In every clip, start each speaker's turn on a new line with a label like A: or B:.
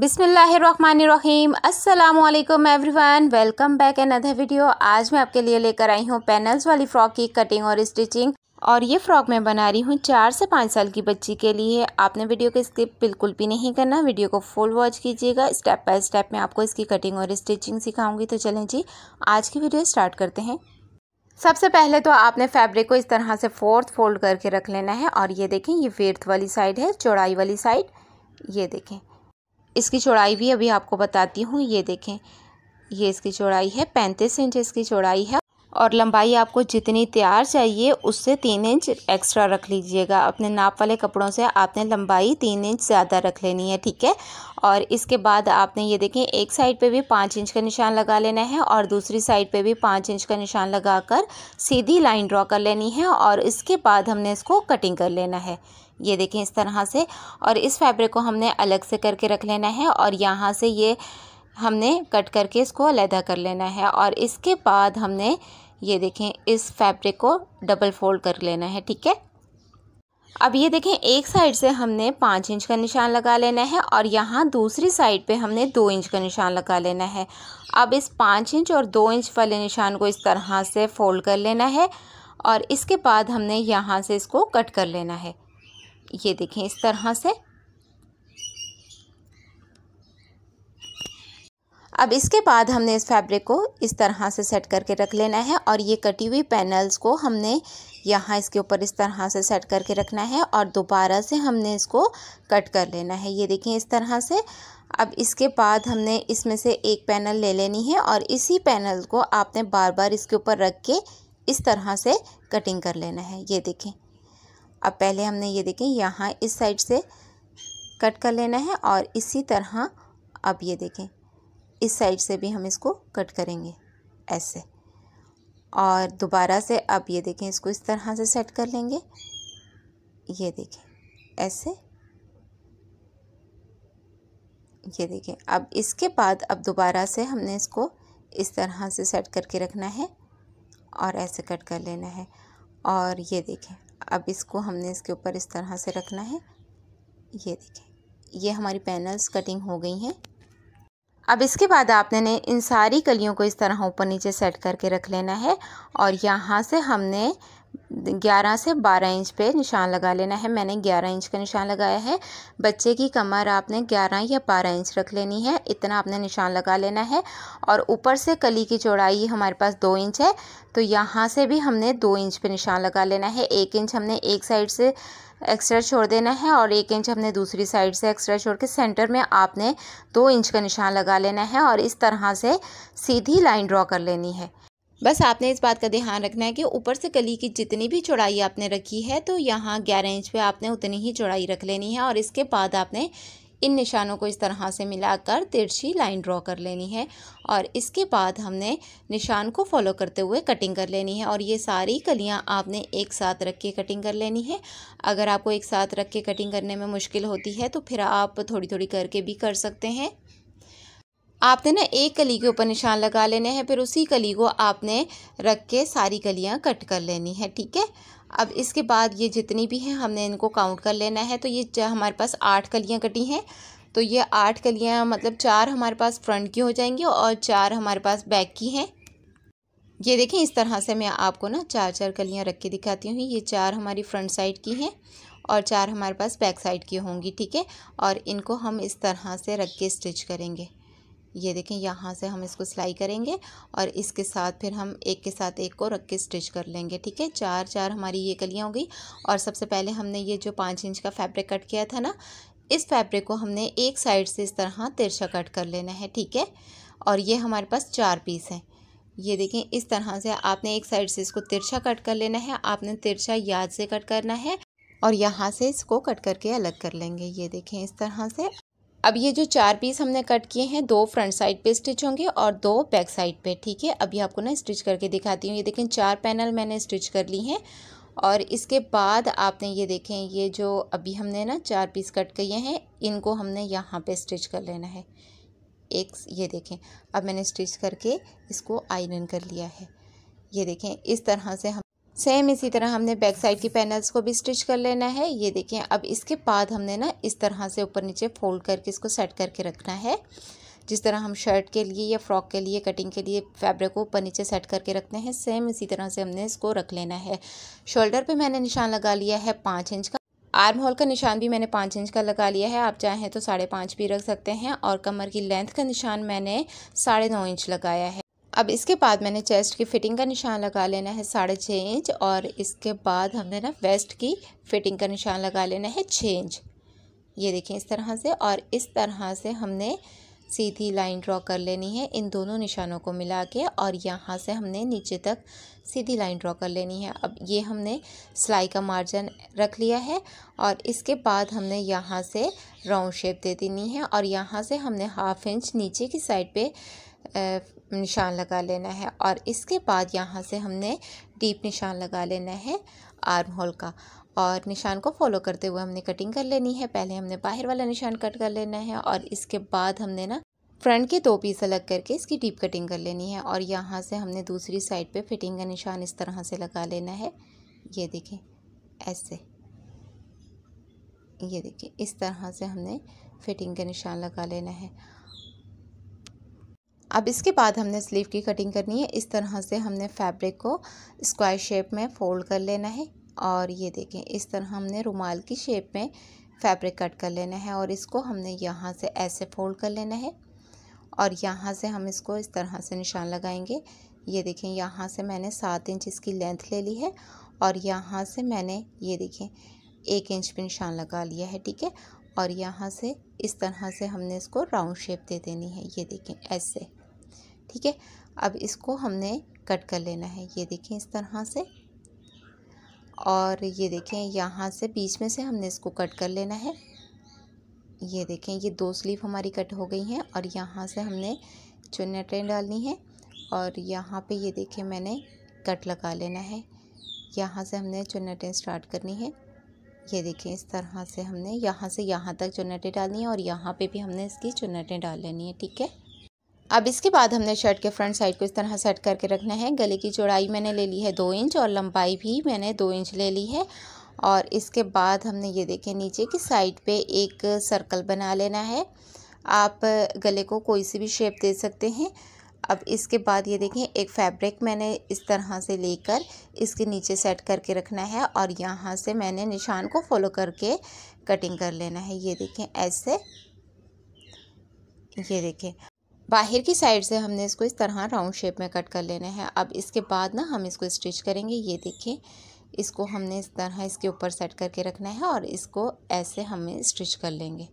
A: बिसमीम अल्लाम everyone. Welcome back another video. आज मैं आपके लिए लेकर आई हूँ पैनल्स वाली फ़्रॉक की कटिंग और स्टिचिंग। और ये फ़्रॉक मैं बना रही हूँ चार से पाँच साल की बच्ची के लिए। आपने वीडियो को स्किप बिल्कुल भी नहीं करना। वीडियो को फुल वॉच कीजिएगा। स्टेप बाय स्टेप मैं आपको इसकी कटिंग और स्टिचिंग सिखाऊँगी। तो चलें जी, आज की वीडियो स्टार्ट करते हैं। सबसे पहले तो आपने फैब्रिक को इस तरह से फोर्थ फोल्ड करके रख लेना है। और ये देखें, ये वेर्थ वाली साइड है, चौड़ाई वाली साइड। ये देखें इसकी चौड़ाई भी अभी आपको बताती हूँ, ये देखें। ये इसकी चौड़ाई है, पैंतीस इंच इसकी चौड़ाई है और लंबाई आपको जितनी तैयार चाहिए, उससे तीन इंच एक्स्ट्रा रख लीजिएगा। अपने नाप वाले कपड़ों से आपने लंबाई तीन इंच ज़्यादा रख लेनी है, ठीक है? और इसके बाद आपने ये देखें, एक साइड पे भी पाँच इंच का निशान लगा लेना है और दूसरी साइड पे भी पाँच इंच का निशान लगाकर सीधी लाइन ड्रॉ कर लेनी है और इसके बाद हमने इसको कटिंग कर लेना है। ये देखें इस तरह से और इस फैब्रिक को हमने अलग से करके रख लेना है और यहाँ से ये हमने कट करके इसको अलहदा कर लेना है और इसके बाद हमने ये देखें, इस फैब्रिक को डबल फोल्ड कर लेना है, ठीक है? अब ये देखें, एक साइड से हमने पाँच इंच का निशान लगा लेना है और यहाँ दूसरी साइड पे हमने दो इंच का निशान लगा लेना है। अब इस पाँच इंच और दो इंच वाले निशान को इस तरह से फोल्ड कर लेना है और इसके बाद हमने यहाँ से इसको कट कर लेना है। ये देखें, इस तरह से अब इसके बाद हमने इस फैब्रिक को इस तरह से सेट करके रख लेना है और ये कटी हुई पैनल्स को हमने यहाँ इसके ऊपर इस तरह से सेट करके रखना है और दोबारा से हमने इसको कट कर लेना है। ये देखें इस तरह से। अब इसके बाद हमने इसमें से एक पैनल ले लेनी है और इसी पैनल को आपने बार बार इसके ऊपर रख के इस तरह से कटिंग कर लेना है। ये देखें। अब पहले हमने ये देखें, यहाँ इस साइड से कट कर लेना है और इसी तरह अब ये देखें। इस साइड से भी हम इसको कट करेंगे, ऐसे। और दोबारा से अब ये देखें, इसको इस तरह से सेट कर लेंगे। ये देखें, ऐसे। ये देखें, अब इसके बाद अब दोबारा से हमने इसको इस तरह से सेट करके रखना है और ऐसे कट कर लेना है। और ये देखें, अब इसको हमने इसके ऊपर इस तरह से रखना है। ये देखें, ये हमारी पैनल्स कटिंग हो गई हैं। अब इसके बाद आपने ने इन सारी कलियों को इस तरह ऊपर नीचे सेट करके रख लेना है और यहाँ से हमने ग्यारह से बारह इंच पे निशान लगा लेना है। मैंने ग्यारह इंच का निशान लगाया है। बच्चे की कमर आपने ग्यारह या बारह इंच रख लेनी है। इतना आपने निशान लगा लेना है। और ऊपर से कली की चौड़ाई हमारे पास दो इंच है। तो यहाँ से भी हमने दो इंच पे निशान लगा लेना है। एक इंच हमने एक साइड से एक्स्ट्रा छोड़ देना है और एक इंच हमने दूसरी साइड से एक्स्ट्रा छोड़ के सेंटर में आपने दो इंच का निशान लगा लेना है और इस तरह से सीधी लाइन ड्रॉ कर लेनी है। बस आपने इस बात का ध्यान रखना है कि ऊपर से कली की जितनी भी चौड़ाई आपने रखी है तो यहाँ ग्यारह इंच पे आपने उतनी ही चौड़ाई रख लेनी है और इसके बाद आपने इन निशानों को इस तरह से मिलाकर तिरछी लाइन ड्रॉ कर लेनी है और इसके बाद हमने निशान को फॉलो करते हुए कटिंग कर लेनी है और ये सारी कलियाँ आपने एक साथ रख के कटिंग कर लेनी है। अगर आपको एक साथ रख के कटिंग करने में मुश्किल होती है तो फिर आप थोड़ी थोड़ी करके भी कर सकते हैं। आपने ना एक कली के ऊपर निशान लगा लेने हैं, फिर उसी कली को आपने रख के सारी कलियाँ कट कर लेनी है, ठीक है? अब इसके बाद ये जितनी भी हैं, हमने इनको काउंट कर लेना है। तो ये हमारे पास आठ कलियाँ कटी हैं। तो ये आठ कलियाँ मतलब चार हमारे पास फ्रंट की हो जाएँगी और चार हमारे पास बैक की हैं। ये देखें, इस तरह से मैं आपको ना चार चार कलियाँ रख के दिखाती हूँ। ये चार हमारी फ्रंट साइड की हैं और चार हमारे पास बैक साइड की होंगी, ठीक है? और इनको हम इस तरह से रख के स्टिच करेंगे। ये देखें, यहाँ से हम इसको सिलाई करेंगे और इसके साथ फिर हम एक के साथ एक को रख के स्टिच कर लेंगे, ठीक है? चार चार हमारी ये कलियाँ हो गई और सबसे पहले हमने ये जो पाँच इंच का फैब्रिक कट किया था ना, इस फैब्रिक को हमने एक साइड से इस तरह तिरछा कट कर लेना है, ठीक है? और ये हमारे पास चार पीस हैं। ये देखें, इस तरह से आपने एक साइड से इसको तिरछा कट कर लेना है, आपने तिरछा याद से कट करना है और यहाँ से इसको कट करके अलग कर लेंगे। ये देखें, इस तरह से अब ये जो चार पीस हमने कट किए हैं, दो फ्रंट साइड पे स्टिच होंगे और दो बैक साइड पे, ठीक है? अभी आपको ना स्टिच करके दिखाती हूँ। ये देखें, चार पैनल मैंने स्टिच कर ली हैं और इसके बाद आपने ये देखें, ये जो अभी हमने ना चार पीस कट किए हैं, इनको हमने यहाँ पे स्टिच कर लेना है। एक ये देखें, अब मैंने स्टिच करके इसको आयरन कर लिया है। ये देखें, इस तरह से हम सेम इसी तरह हमने बैक साइड की पैनल्स को भी स्टिच कर लेना है। ये देखें अब इसके बाद हमने ना इस तरह से ऊपर नीचे फोल्ड करके इसको सेट करके रखना है। जिस तरह हम शर्ट के लिए या फ्रॉक के लिए कटिंग के लिए फैब्रिक को ऊपर नीचे सेट करके रखते हैं सेम इसी तरह से हमने इसको रख लेना है। शोल्डर पे मैंने निशान लगा लिया है पाँच इंच का। आर्म होल का निशान भी मैंने पाँच इंच का लगा लिया है। आप चाहें तो साढ़े पाँच भी रख सकते हैं और कमर की लेंथ का निशान मैंने साढ़े नौ इंच लगाया है। अब इसके बाद मैंने चेस्ट की फिटिंग का निशान लगा लेना है साढ़े छः इंच और इसके बाद हमने ना वेस्ट की फिटिंग का निशान लगा लेना है छः इंच ये देखें इस तरह से और इस तरह से हमने सीधी लाइन ड्रॉ कर लेनी है इन दोनों निशानों को मिला के और यहाँ से हमने नीचे तक सीधी लाइन ड्रॉ कर लेनी है। अब ये हमने सिलाई का मार्जिन रख लिया है और इसके बाद हमने यहाँ से राउंड शेप दे देनी है और यहाँ से हमने हाफ़ इंच नीचे की साइड पे निशान लगा लेना है और इसके बाद यहाँ से हमने डीप निशान लगा लेना है आर्म होल का। और निशान को फॉलो करते हुए हमने कटिंग कर लेनी है। पहले हमने बाहर वाला निशान कट कर लेना है और इसके बाद हमने ना फ्रंट के दो पीस अलग करके इसकी डीप कटिंग कर लेनी है और यहाँ से हमने दूसरी साइड पे फिटिंग का निशान इस तरह से लगा लेना है। ये देखें, ऐसे। ये देखिए इस तरह से हमने फिटिंग का निशान लगा लेना है। अब इसके बाद हमने स्लीव की कटिंग करनी है। इस तरह से हमने फैब्रिक को स्क्वायर शेप में फोल्ड कर लेना है और ये देखें, इस तरह हमने रुमाल की शेप में फैब्रिक कट कर लेना है और इसको हमने यहाँ से ऐसे फोल्ड कर लेना है और यहाँ से हम इसको इस तरह से निशान लगाएँगे। ये देखें, यहाँ से मैंने सात इंच इसकी लेंथ ले ली है और यहाँ से मैंने, ये देखें, एक इंच पे निशान लगा लिया है, ठीक है? और यहाँ से इस तरह से हमने इसको राउंड शेप दे देनी है। ये देखें, ऐसे। ठीक है? अब इसको हमने कट कर लेना है। ये देखें इस तरह से। और ये देखें यहाँ से बीच में से हमने इसको कट कर लेना है। ये देखें ये दो स्लीव हमारी कट हो गई हैं और यहाँ से हमने चुन्नटें डालनी है। और यहाँ पे ये देखें मैंने कट लगा लेना है। यहाँ से हमने चुन्नटें स्टार्ट करनी है। ये देखें इस तरह से हमने यहाँ से यहाँ तक चुन्नटें डालनी है और यहाँ पे भी हमने इसकी चुन्नटें डाल लेनी है, ठीक है? अब इसके बाद हमने शर्ट के फ्रंट साइड को इस तरह सेट करके रखना है। गले की चौड़ाई मैंने ले ली है दो इंच और लंबाई भी मैंने दो इंच ले ली है। और इसके बाद हमने ये देखें नीचे की साइड पे एक सर्कल बना लेना है। आप गले को कोई सी भी शेप दे सकते हैं। अब इसके बाद ये देखें, एक फैब्रिक मैंने इस तरह से लेकर इसके नीचे सेट करके रखना है और यहाँ से मैंने निशान को फॉलो करके कटिंग कर लेना है। ये देखें, ऐसे। ये देखें बाहर की साइड से हमने इसको इस तरह राउंड शेप में कट कर लेना है। अब इसके बाद ना हम इसको स्टिच करेंगे। ये देखें इसको हमने इस तरह इसके ऊपर सेट करके रखना है और इसको ऐसे हमें स्टिच कर लेंगे।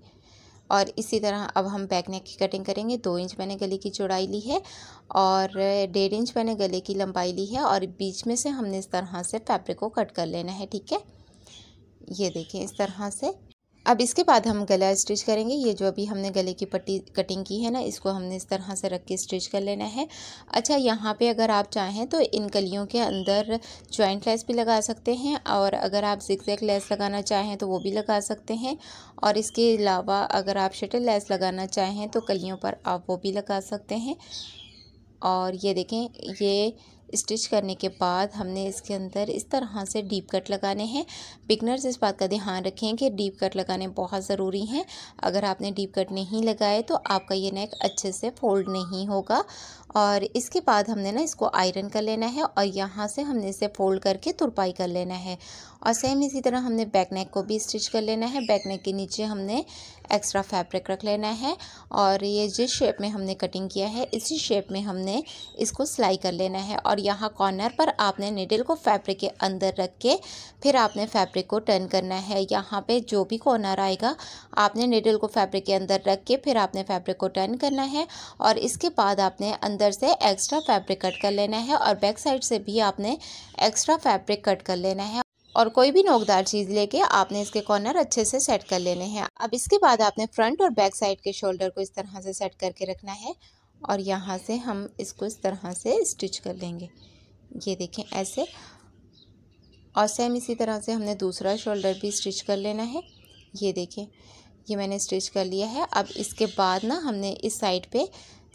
A: और इसी तरह अब हम बैक नेक की कटिंग करेंगे। दो इंच मैंने गले की चौड़ाई ली है और डेढ़ इंच मैंने गले की लंबाई ली है और बीच में से हमने इस तरह से फैब्रिक को कट कर लेना है, ठीक है? ये देखें इस तरह से अब इसके बाद हम गला स्टिच करेंगे। ये जो अभी हमने गले की पट्टी कटिंग की है ना, इसको हमने इस तरह से रख के स्टिच कर लेना है। अच्छा यहाँ पे अगर आप चाहें तो इन कलियों के अंदर जॉइंट लेस भी लगा सकते हैं और अगर आप जिक्जैक लेस लगाना चाहें तो वो भी लगा सकते हैं। और इसके अलावा अगर आप शटल लेस लगाना चाहें तो कलियों पर आप वो भी लगा सकते हैं। और ये देखें, ये स्टिच करने के बाद हमने इसके अंदर इस तरह से डीप कट लगाने हैं। बिगनर्स, इस बात का ध्यान रखें कि डीप कट लगाने बहुत ज़रूरी हैं। अगर आपने डीप कट नहीं लगाए तो आपका ये नेक अच्छे से फोल्ड नहीं होगा। और इसके बाद हमने ना इसको आयरन कर लेना है और यहाँ से हमने इसे फोल्ड करके तुरपाई कर लेना है। और सेम इसी तरह हमने बैक नेक को भी स्टिच कर लेना है। बैक नेक के नीचे हमने एक्स्ट्रा फैब्रिक रख लेना है और ये जिस शेप में हमने कटिंग किया है, इसी शेप में हमने इसको सिलाई कर लेना है। और यहाँ कॉर्नर पर आपने निडल को फैब्रिक के अंदर रख के फिर आपने फैब्रिक को टर्न करना है। यहाँ पे जो भी कॉर्नर आएगा, आपने निडल को फैब्रिक के अंदर रख के फिर आपने फैब्रिक को टर्न करना है और इसके बाद आपने अंदर से एक्स्ट्रा फैब्रिक कट कर लेना है और बैक साइड से भी आपने एक्स्ट्रा फैब्रिक कट कर लेना है। और कोई भी नोकदार चीज़ लेके आपने इसके कॉर्नर अच्छे से सेट कर लेने हैं। अब इसके बाद आपने फ्रंट और बैक साइड के शोल्डर को इस तरह से सेट करके रखना है और यहाँ से हम इसको इस तरह से स्टिच कर लेंगे। ये देखें, ऐसे। और सेम इसी तरह से हमने दूसरा शोल्डर भी स्टिच कर लेना है। ये देखें, ये मैंने स्टिच कर लिया है। अब इसके बाद ना हमने इस साइड पे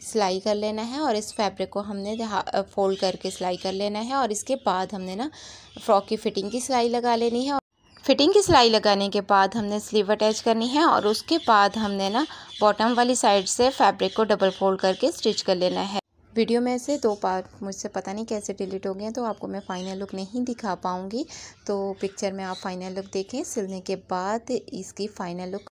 A: सिलाई कर लेना है और इस फैब्रिक को हमने फोल्ड करके सिलाई कर लेना है और इसके बाद हमने ना फ्रॉक की फिटिंग की सिलाई लगा लेनी है। फिटिंग की सिलाई लगाने के बाद हमने स्लीव अटैच करनी है और उसके बाद हमने ना बॉटम वाली साइड से फैब्रिक को डबल फोल्ड करके स्टिच कर लेना है। वीडियो में से दो पार्ट मुझसे पता नहीं कैसे डिलीट हो गए हैं तो आपको मैं फ़ाइनल लुक नहीं दिखा पाऊँगी। तो पिक्चर में आप फाइनल लुक देखें, सिलने के बाद इसकी फ़ाइनल लुक।